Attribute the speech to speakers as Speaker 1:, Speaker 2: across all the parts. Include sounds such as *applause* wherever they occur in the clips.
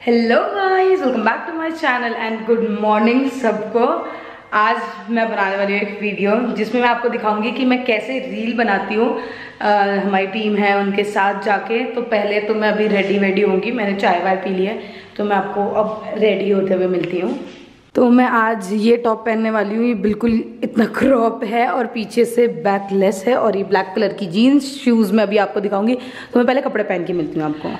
Speaker 1: Hello guys welcome back to my channel and good morning सबको. आज मैं बनाने वाली हूँ एक वीडियो जिसमें मैं आपको दिखाऊँगी कि मैं कैसे रील बनाती हूँ। हमारी टीम है उनके साथ जाके। तो पहले तो मैं अभी रेडी वेडी होंगी। मैंने चाय वाय पी ली है तो मैं आपको अब रेडी होते हुए मिलती हूँ। तो मैं आज ये टॉप पहनने वाली हूँ। ये बिल्कुल इतना क्रॉप है और पीछे से बैकलेस है और ये ब्लैक कलर की जीन्स शूज़ मैं अभी आपको दिखाऊँगी। तो मैं पहले कपड़े पहन के मिलती हूँ आपको।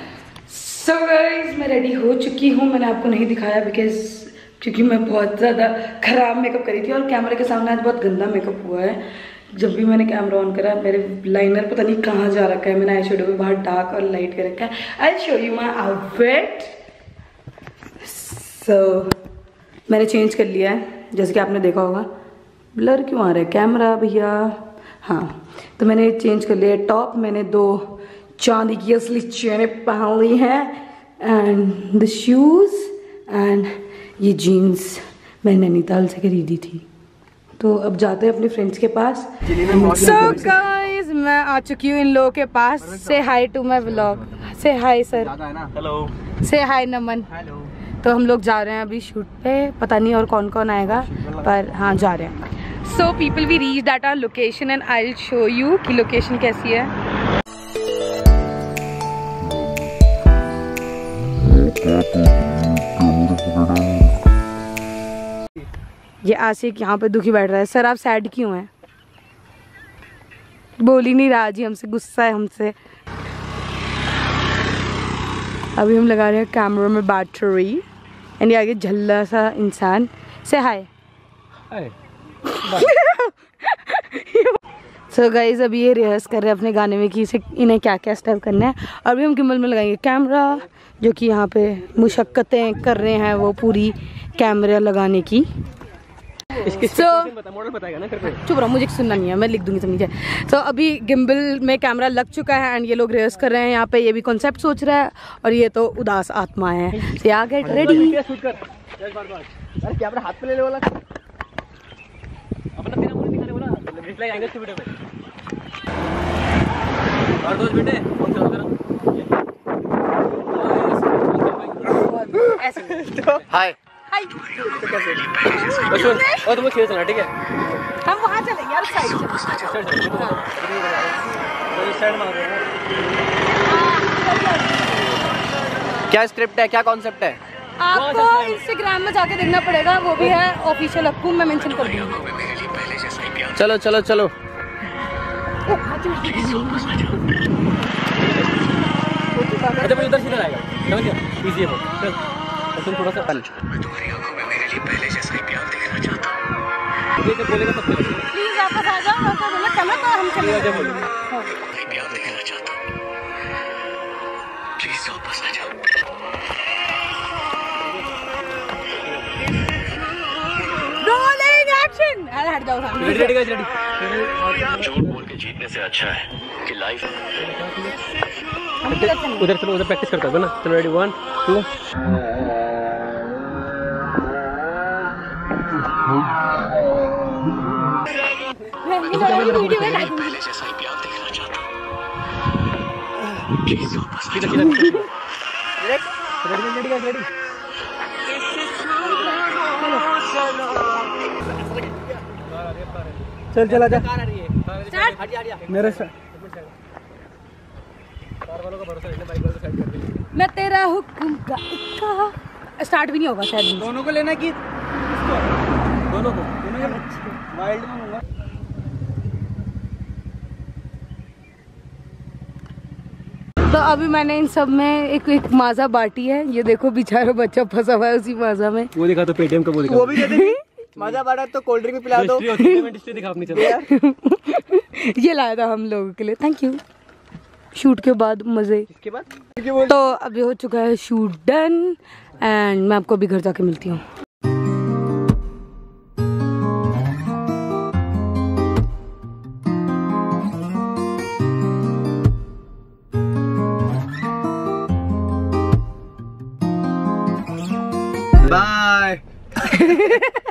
Speaker 1: सो so गाइज़ मैं रेडी हो चुकी हूँ। मैंने आपको नहीं दिखाया बिकॉज़ क्योंकि मैं बहुत ज़्यादा ख़राब मेकअप करी थी और कैमरे के सामने आज बहुत गंदा मेकअप हुआ है। जब भी मैंने कैमरा ऑन करा, मेरे लाइनर पता नहीं कहाँ जा रखा है। मैंने आई शेडो में बाहर डार्क और लाइट कर रखा है। I show you my outfit so मैंने चेंज कर लिया है। जैसे कि आपने देखा होगा ब्लर क्यों आ रहा है? कैमरा भैया। हाँ तो मैंने चेंज कर लिया टॉप मैंने दो चांदी की असली चेने पहन ली हैं एंड द शूज़ एंड ये जीन्स मैंने नैनीताल से खरीदी थी। तो अब जाते हैं अपने फ्रेंड्स के पास। सो गाइस मैं आ चुकी हूँ इन लोगों के पास। से हाय टू माय व्लॉग से हाय सर
Speaker 2: हेलो
Speaker 1: से हाय नमन तो हम लोग जा रहे हैं अभी शूट पे। पता नहीं और कौन कौन आएगा पर हाँ जा रहे हैं। So people we reach that our location and I show you कि लोकेशन कैसी है। ये आशिक यहाँ पे दुखी बैठ रहा है। सर आप सैड क्यों हैं? बोल ही नहीं रहा जी हमसे गुस्सा है हमसे। अभी हम लगा रहे हैं कैमरा में बैटरी एंड आगे झल्ला सा इंसान। से *laughs* हाय सो so गाइज़ अभी ये रिहर्स कर रहे हैं अपने गाने में कि इसे इन्हें क्या क्या स्टेप करना है। और अभी हम गिम्बल में लगाएँगे कैमरा जो कि यहाँ पे मुशक्क़तें कर रहे हैं वो पूरी कैमरा लगाने की। so, चुप रहा मुझे सुनना नहीं है मैं लिख दूँगी समझे? तो so, अभी गिम्बल में कैमरा लग चुका है एंड ये लोग रिहर्स कर रहे हैं। यहाँ पे ये भी कॉन्सेप्ट सोच रहा है और ये तो उदास आत्मा है। या गेट रेडी
Speaker 2: कैमरा हाथ पे ले वाला। अपना बेटे जरा हाय
Speaker 1: हाय
Speaker 2: सुन और तुम खेल चलना ठीक है?
Speaker 1: हम वहाँ चलेंगे यार साइड
Speaker 2: साइड मार क्या स्क्रिप्ट है? क्या कॉन्सेप्ट है?
Speaker 1: आपको इंस्टाग्राम में जाके देखना पड़ेगा वो भी है ऑफिशियल अक्कू मैं मेंशन कर दूँगी।
Speaker 2: चलो चलो चलो। अच्छा मैं उधर सीधा आएगा समझ गया? इजी है वो। चल और तुम थोड़ा सा मैं तुम्हारी आँखों में मेरे लिए पहले जैसा ही प्यार देखना चाहता हूँ। बोलेगा तब
Speaker 1: प्लीज़ वापस आ जाओ और तो चलो तो हम चले
Speaker 2: जब
Speaker 1: एक्शन हट जाओ सामने।
Speaker 2: रेडी रेडी गाइस रेडी
Speaker 3: झूठ बोल के जीतने से अच्छा है कि लाइफ
Speaker 2: उधर चलो। उधर प्रैक्टिस करता है ना? चलो रेडी वन टू
Speaker 3: पहले जैसा ही प्यार देखना चाहता हूँ प्लीज़ वापस आ
Speaker 2: सीधा सीधा रेडी रेडी रेडी चल चल आजा। मेरे से कार वालों का भरोसा नहीं बाइक वालों का साइड कर दे
Speaker 1: मैं तेरा हुक्म का इक्का। स्टार्ट भी नहीं होगा शायद
Speaker 2: दोनों को लेना कि दोनों को। वाइल्ड में लूँगा
Speaker 1: तो अभी मैंने इन सब में एक एक माजा बाटी है। ये देखो बेचारा बच्चा फंसा हुआ है उसी माजा में।
Speaker 2: वो दिखा तो पेटीएम का वो दिखा।
Speaker 4: वो भी कहते *laughs* मज़ा बड़ा तो कोल्ड ड्रिंक भी पिला दो।
Speaker 2: है *laughs*
Speaker 1: ये लाया था हम लोगों के लिए। थैंक यू शूट के बाद मज़े।
Speaker 2: इसके बाद?
Speaker 1: तो अभी हो चुका है शूट डन एंड मैं आपको अभी घर जाके मिलती हूँ।
Speaker 4: बाय *laughs*